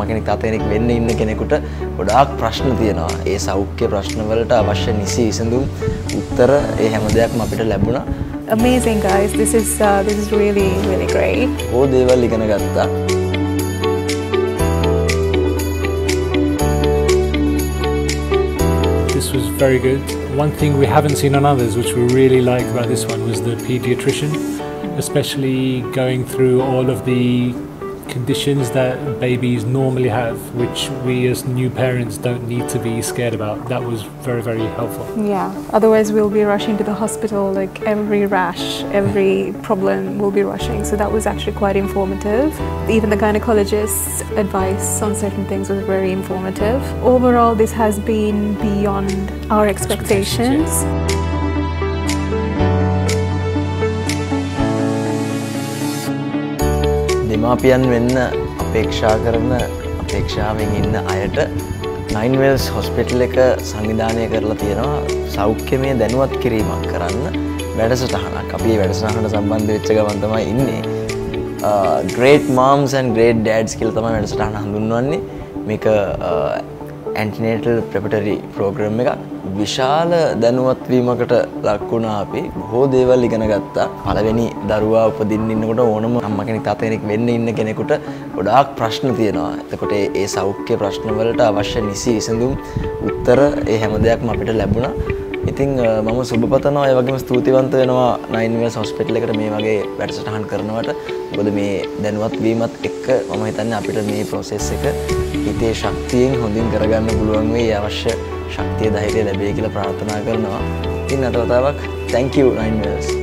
අම්ම කෙනෙක් තාත්තා කෙනෙක් වෙන්න ඉන්න කෙනෙකුට ගොඩාක් ප්‍රශ්න තියෙනවා. ඒ සෞඛ්‍ය ප්‍රශ්නවලට අවශ්‍ය නිසි විසඳුම් උත්තර ඒ හැම දෙයක්ම අපිට ලැබුණා. Amazing guys, this is uh, this is really really great. ඕ දේවල් ඉගෙන ගත්තා. This was very good. One thing we haven't seen on others, which we really like about this one, was the pediatrician, especially going through all of the conditions that babies normally have, which we as new parents don't need to be scared about. That was very, very helpful. Yeah. Otherwise, we'll be rushing to the hospital. Like every rash, every problem, we'll be rushing. So that was actually quite informative. Even the gynecologist's advice on certain things was very informative. Overall, this has been beyond our expectations. දෙමාපියන් වෙන්න අපේක්ෂා කරන අපේක්ෂාවෙන් ඉන්න අයට නයින්වල්ස් hospital එක සංවිධානය කරලා තියෙනවා. සෞඛ්‍යමය දැනුවත් කිරීමක් කරන්න වැඩසටහනක්. අපි වැඩසටහනට සම්බන්ධ වෙච්ච ගමන්තමයි ඉන්නේ. ග්‍රේට් මාම්සන් ග්‍රේඩ් ඩෑඩ්ස් කියල තමයි වැඩසටහන හඳුන්වන්නේ. මේක ඇන්ටිනේටල් ප්‍රපටරි ප්‍රෝග්‍රම් එකක් විශාල දැනුවත්වීමකට ලක්වුණා අපි බොහෝ දේවල් ඉගෙන ගත්තා පළවෙනි දරුවා උපදින්න ඉන්නකොට ඕනම අම්ම කෙනෙක් තාත්තා කෙනෙක් වෙන්න ඉන්න කෙනෙකුට ගොඩාක් ප්‍රශ්න තියෙනවා. එතකොට ඒ සෞඛ්‍ය ප්‍රශ්නවලට අවශ්‍ය නිසි විසඳුම් උත්තර ඒ හැම දෙයක්ම අපිට ලැබුණා. ඉතින් මම සුභපතනවා ඒ වගේම ස්තුතිවන්ත වෙනවා නයින්වස් හොස්පිටල් එකට මේ වගේ වැඩසටහන් කරනවට. මොකද මේ දැනුවත් වීමත් එක්ක මම හිතන්නේ අපිට මේ ප්‍රොසෙස් එක හිතේ ශක්තියෙන් හොඳින් කරගන්න පුළුවන් වෙයි අවශ්‍ය ශක්තිය ධෛර්යය ලැබේ කියලා ප්‍රාර්ථනා කරනවා. ඉතින් අට වතාවක් thank you nine years